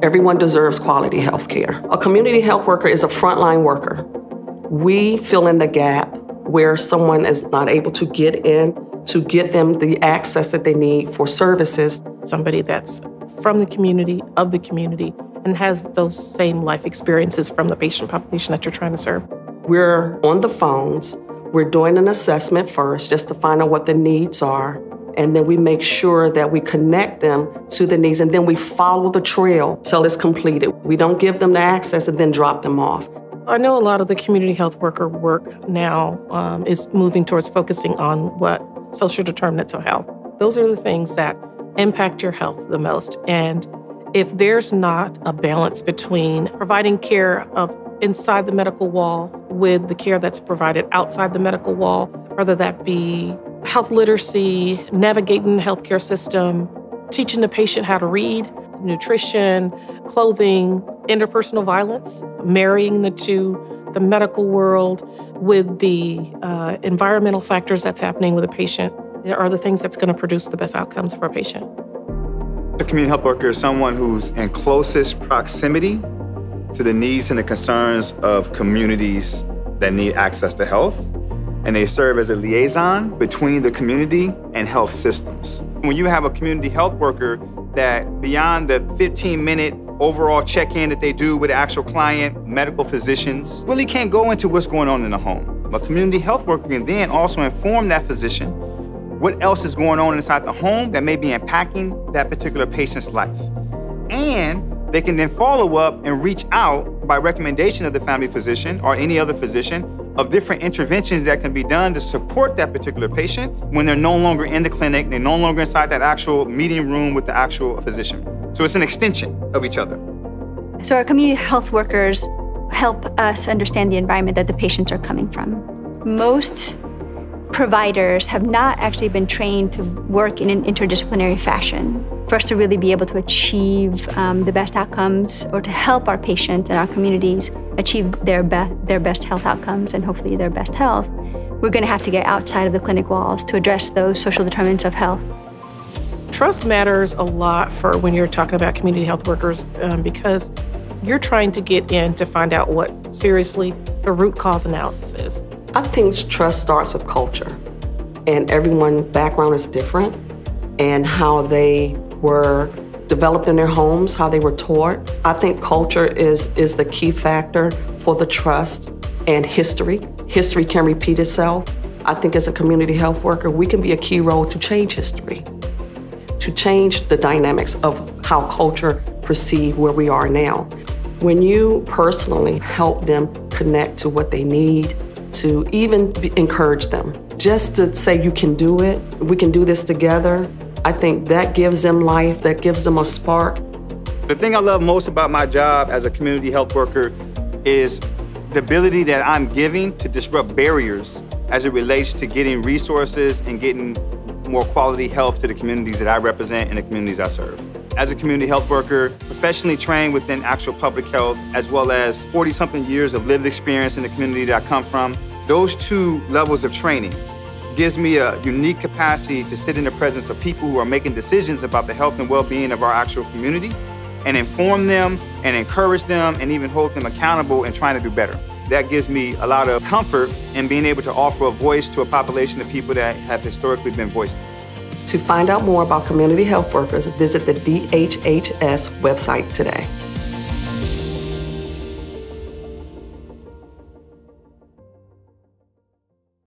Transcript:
Everyone deserves quality health care. A community health worker is a frontline worker. We fill in the gap where someone is not able to get in to get them the access that they need for services. Somebody that's from the community, of the community, and has those same life experiences from the patient population that you're trying to serve. We're on the phones. We're doing an assessment first just to find out what the needs are. And then we make sure that we connect them to the needs and then we follow the trail till it's completed. We don't give them the access and then drop them off. I know a lot of the community health worker work now um, is moving towards focusing on what social determinants of health. Those are the things that impact your health the most. And if there's not a balance between providing care of inside the medical wall with the care that's provided outside the medical wall, whether that be health literacy, navigating the healthcare system, teaching the patient how to read, nutrition, clothing, interpersonal violence, marrying the two, the medical world with the uh, environmental factors that's happening with a patient are the things that's going to produce the best outcomes for a patient. A community health worker is someone who's in closest proximity to the needs and the concerns of communities that need access to health. And they serve as a liaison between the community and health systems. When you have a community health worker that beyond the 15 minute overall check-in that they do with the actual client, medical physicians really can't go into what's going on in the home. A community health worker can then also inform that physician what else is going on inside the home that may be impacting that particular patient's life. And they can then follow up and reach out by recommendation of the family physician or any other physician of different interventions that can be done to support that particular patient when they're no longer in the clinic, they're no longer inside that actual meeting room with the actual physician. So it's an extension of each other. So our community health workers help us understand the environment that the patients are coming from. Most providers have not actually been trained to work in an interdisciplinary fashion for us to really be able to achieve um, the best outcomes or to help our patients and our communities achieve their, be their best health outcomes and hopefully their best health, we're going to have to get outside of the clinic walls to address those social determinants of health. Trust matters a lot for when you're talking about community health workers um, because you're trying to get in to find out what seriously the root cause analysis is. I think trust starts with culture, and everyone's background is different, and how they were developed in their homes, how they were taught. I think culture is, is the key factor for the trust and history. History can repeat itself. I think as a community health worker, we can be a key role to change history to change the dynamics of how culture perceive where we are now. When you personally help them connect to what they need, to even encourage them, just to say you can do it, we can do this together, I think that gives them life, that gives them a spark. The thing I love most about my job as a community health worker is the ability that I'm giving to disrupt barriers as it relates to getting resources and getting more quality health to the communities that I represent and the communities I serve. As a community health worker, professionally trained within actual public health, as well as 40 something years of lived experience in the community that I come from, those two levels of training gives me a unique capacity to sit in the presence of people who are making decisions about the health and well-being of our actual community and inform them and encourage them and even hold them accountable and trying to do better that gives me a lot of comfort in being able to offer a voice to a population of people that have historically been voiceless. To find out more about community health workers, visit the DHHS website today.